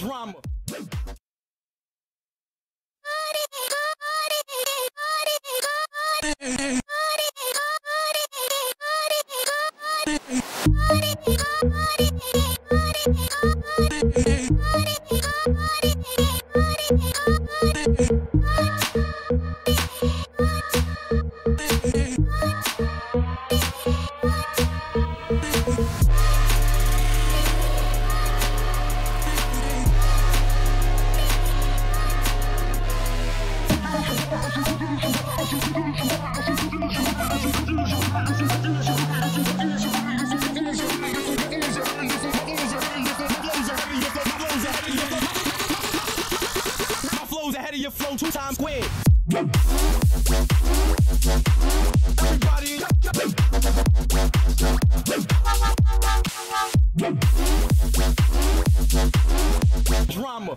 drama. Hey, hey. time quit. Drama.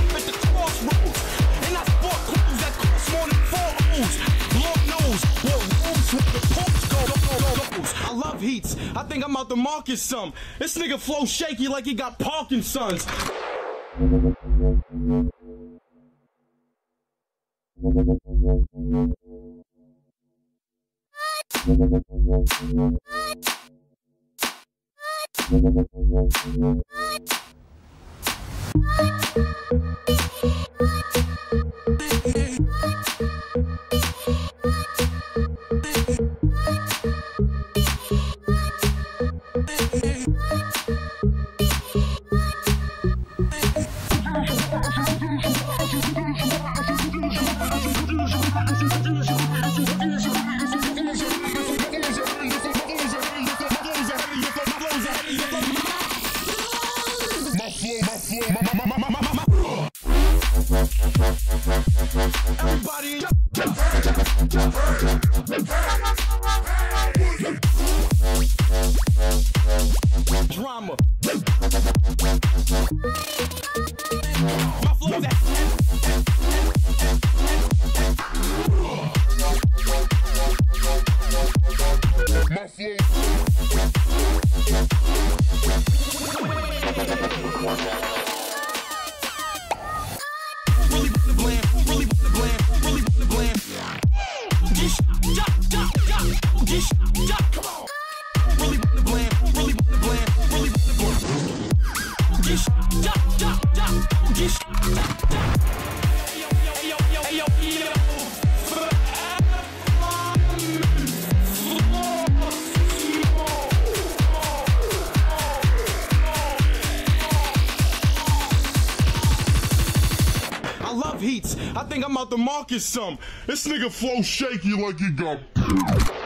five heats. I think I'm out the market some. This nigga flow shaky like he got Parkinson's. Everybody jump, jump, jump, jump, jump, jump, jump, jump, jump, jump, jump, I love heats. I think I'm about to market some. This nigga flow shaky like he got.